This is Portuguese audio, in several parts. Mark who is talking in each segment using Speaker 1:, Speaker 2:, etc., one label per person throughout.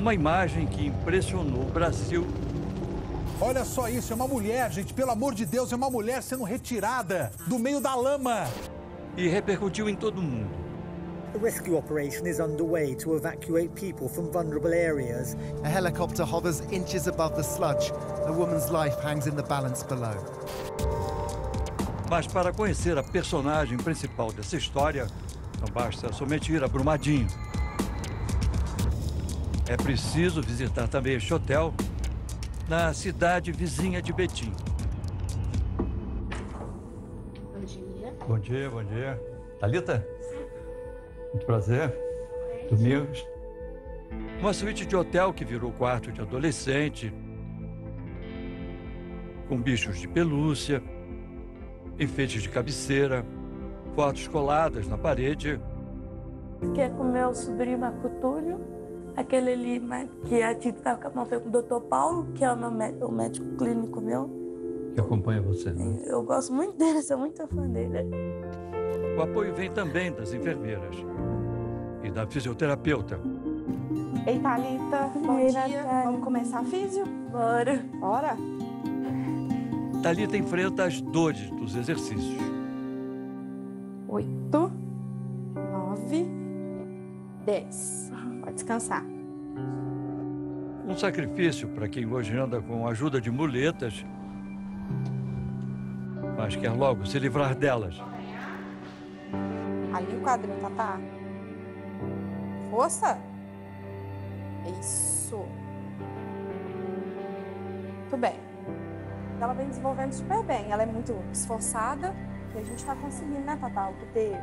Speaker 1: Uma imagem que impressionou o Brasil.
Speaker 2: Olha só isso, é uma mulher, gente, pelo amor de Deus, é uma mulher sendo retirada do meio da lama.
Speaker 1: E repercutiu em todo o mundo.
Speaker 3: A rescue operation is underway to evacuate people from vulnerable areas.
Speaker 4: A helicopter hovers inches above the sludge. A woman's life hangs in the balance below.
Speaker 1: Mas para conhecer a personagem principal dessa história, não basta somente ir a Brumadinho. É preciso visitar também este hotel na cidade vizinha de Betim.
Speaker 5: Bom dia.
Speaker 1: Bom dia, bom dia. Thalita? Muito prazer. Domingos. Uma suíte de hotel que virou quarto de adolescente, com bichos de pelúcia, enfeites de cabeceira, fotos coladas na parede.
Speaker 6: Que é com meu sobrinho Marco Túlio, aquele ali né, que a gente estava com a mão foi com o doutor Paulo, que é o, meu médico, o médico clínico meu.
Speaker 1: Que acompanha você, né?
Speaker 6: Eu gosto muito dele, sou muito fã dele.
Speaker 1: O apoio vem também das enfermeiras e da fisioterapeuta.
Speaker 7: Ei, Thalita, bom
Speaker 6: Ei,
Speaker 7: dia.
Speaker 6: Natália.
Speaker 7: Vamos começar a físio?
Speaker 6: Bora.
Speaker 7: Bora?
Speaker 1: Thalita enfrenta as dores dos exercícios.
Speaker 7: Oito, nove, dez. Pode descansar.
Speaker 1: Um sacrifício para quem hoje anda com a ajuda de muletas, mas quer logo se livrar delas.
Speaker 7: Ali o quadril, tá, tá? Força. Isso. Muito bem. Ela vem desenvolvendo super bem. Ela é muito esforçada e a gente tá conseguindo, né, Tatá? Obter.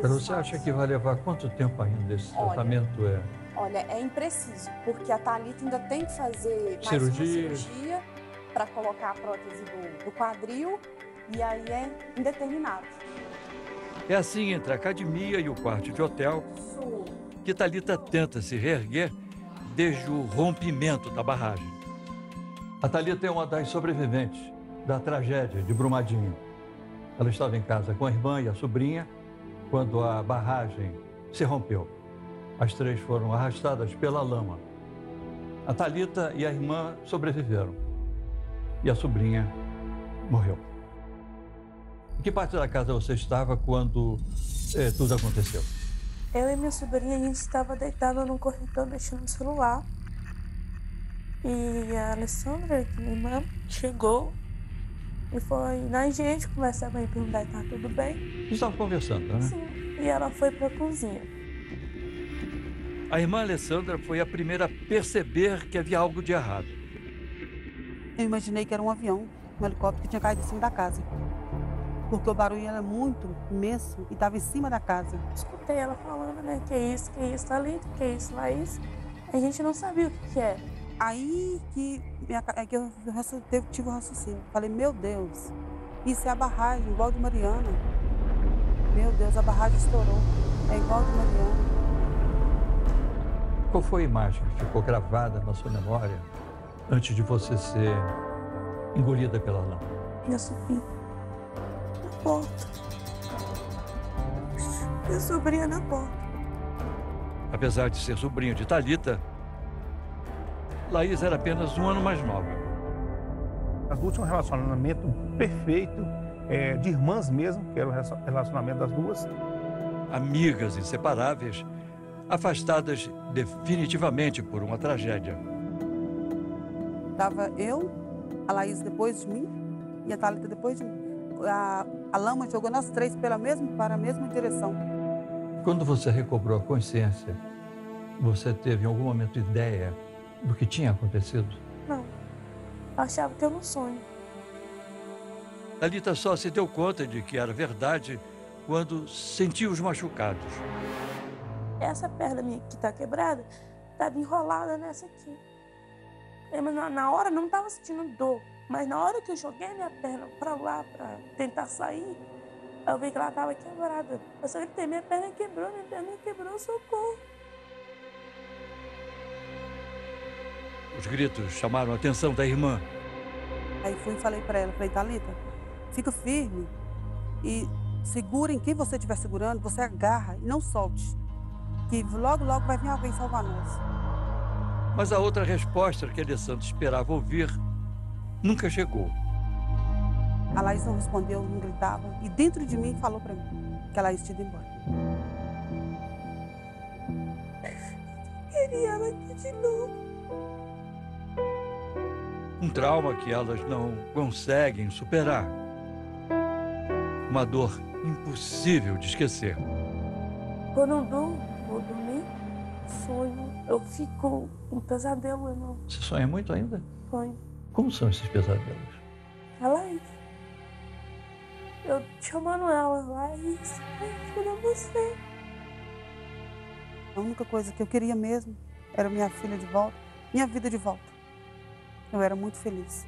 Speaker 1: Mas você acha que vai levar quanto tempo ainda esse
Speaker 7: Olha,
Speaker 1: tratamento? É
Speaker 7: Olha, é impreciso, porque a Thalita ainda tem que fazer mais
Speaker 1: Cirurgia.
Speaker 7: uma cirurgia para colocar a prótese do, do quadril e aí é indeterminado.
Speaker 1: É assim entre a academia e o quarto de hotel que Talita tenta se reerguer desde o rompimento da barragem. A Talita é uma das sobreviventes da tragédia de Brumadinho. Ela estava em casa com a irmã e a sobrinha quando a barragem se rompeu. As três foram arrastadas pela lama. A Talita e a irmã sobreviveram. E a sobrinha morreu. Em que parte da casa você estava quando eh, tudo aconteceu?
Speaker 6: Eu e minha sobrinha, a gente estava deitada num corredor mexendo no celular. E a Alessandra, é minha irmã, chegou e foi na gente conversar mim, perguntar se tá tudo bem.
Speaker 1: Vocês estavam conversando, né?
Speaker 6: Sim. E ela foi pra cozinha.
Speaker 1: A irmã Alessandra foi a primeira a perceber que havia algo de errado.
Speaker 8: Eu imaginei que era um avião, um helicóptero que tinha caído em cima da casa. Porque o barulho era muito imenso e estava em cima da casa.
Speaker 6: Escutei ela falando, né? Que é isso, que é isso ali, que é isso, Laís. A gente não sabia o que, que era.
Speaker 8: Aí que, minha que eu teve- tive o raciocínio. Falei, meu Deus, isso é a barragem, igual de Mariana. Meu Deus, a barragem estourou. É igual de Mariana.
Speaker 1: Qual foi a imagem que ficou gravada na sua memória antes de você ser engolida pela lama?
Speaker 6: Minha sobrinha. Na porta. Minha sobrinha na porta.
Speaker 1: Apesar de ser sobrinha de Talita, Laís era apenas um ano mais nova.
Speaker 9: As duas tinham um relacionamento perfeito, é, de irmãs mesmo, que era o relacion- relacionamento das duas.
Speaker 1: Amigas inseparáveis, afastadas definitivamente por uma tragédia.
Speaker 8: Tava eu, a Laís depois de mim e a Thalita depois de mim. A, a lama jogou nós três pela mesma, para a mesma direção.
Speaker 1: Quando você recobrou a consciência, você teve em algum momento ideia do que tinha acontecido?
Speaker 6: Não. Eu achava que era um sonho.
Speaker 1: Talita só se deu conta de que era verdade quando sentiu os machucados.
Speaker 6: Essa perna minha que tá quebrada, tava enrolada nessa aqui. É, mas na, hora não tava sentindo dor. Mas na hora que eu joguei minha perna pra lá, pra tentar sair, eu vi que ela tava quebrada. Eu só gritei, minha perna quebrou, minha perna quebrou, socorro.
Speaker 1: Os gritos chamaram a atenção da irmã.
Speaker 8: Aí fui e falei para ela, falei, Thalita, fica firme e segura em quem você estiver segurando, você agarra e não solte. Que logo, logo vai vir alguém salvar nós.
Speaker 1: Mas a outra resposta que Alessandro esperava ouvir nunca chegou.
Speaker 8: A Laís não respondeu, não gritava. E dentro de mim falou para mim que a Laís tinha ido embora.
Speaker 6: Queria ela aqui de novo.
Speaker 1: Um trauma que elas não conseguem superar. Uma dor impossível de esquecer.
Speaker 6: Quando eu durmo, vou dormir, sonho, eu fico um pesadelo enorme.
Speaker 1: Você sonha muito ainda?
Speaker 6: Sonho.
Speaker 1: Como são esses pesadelos?
Speaker 6: A Laís. Eu chamando ela, Laís, cadê você?
Speaker 8: A única coisa que eu queria mesmo era minha filha de volta, minha vida de volta. Eu era muito feliz.